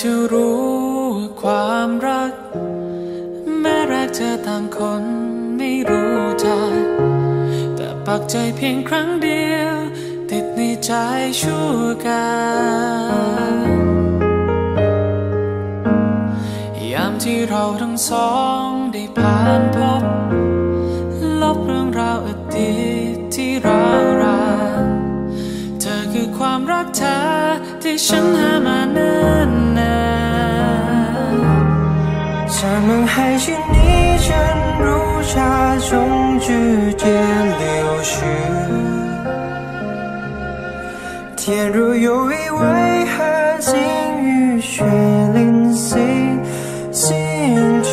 จะรู้ความรัก แม้แรกเธอต่างคนไม่รู้จักแต่ปักใจเพียงครั้งเดียว ติดในใจชั่วการยามที่เราทั้งสองได้ผ่านพบ ลบเรื่องราวอดีตที่ร้าวรานเธอคือความรักแท้ที่ฉันหามาเนิ่นนาน 心里，沉入沙中，指尖流逝。天若有意，为何心与血淋湿心知？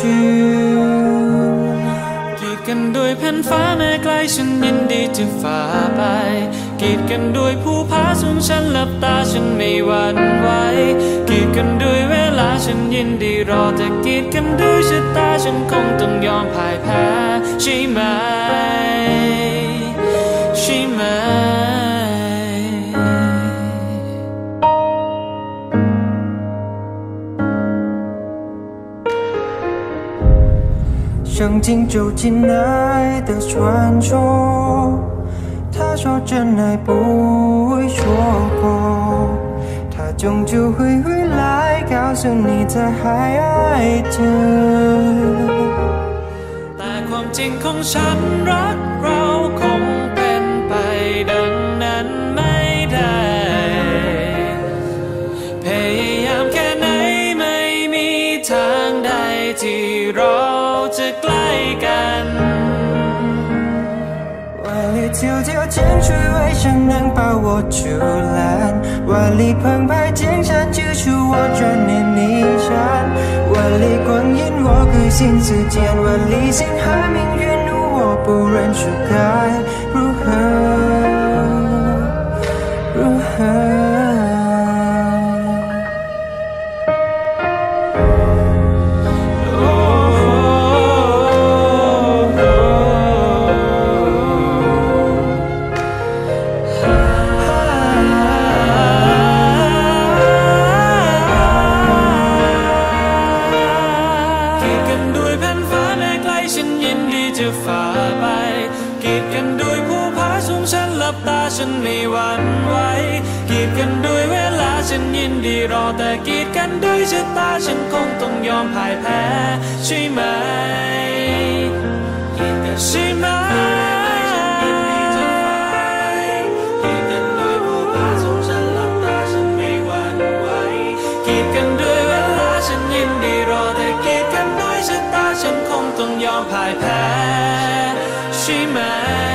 กีดกันด้วยแผ่นฟ้าแม้ไกลฉันยินดีจะฝ่าไปกีดกันด้วยผู้พาสูงฉันหลับตาฉันไม่หวั่นไหว ฉันยินดีรอแต่กีดกันด้วยชะตาฉันคงต้องยอมพ่ายแพ้ใช่ไหมใช่ไหม 圣经走进爱的传说，他说真爱不会错过，他终究会回来 告诉你他还爱着。 แต่ความจริงของฉันรักเราคงเป็นไปดังนั้นไม่ได้ พยายามแค่ไหนไม่มีทางใดที่เราจะใกล้กัน 万里迢迢千去为谁能把我阻拦？万里澎湃江山救出我转 心思千万里星和命运的我不认输该如何？ จะฝ่าไปกีดกันด้วยผู้พาสูงฉันหลับตาฉันไม่หวั่นไหวกีดกันด้วยเวลาฉันยินดีรอแต่กีดกันด้วยชะตาฉันคงต้องยอมพ่ายแพ้ใช่ไหมใช่ไหมกีดกันด้วยผู้พาสูงฉันหลับตาฉันไม่หวั่นไหวกีดกันด้วยเวลาฉันยินดีรอแต่กีดกันด้วยชะตาฉันคงต้องยอมพ่ายแพ้ mine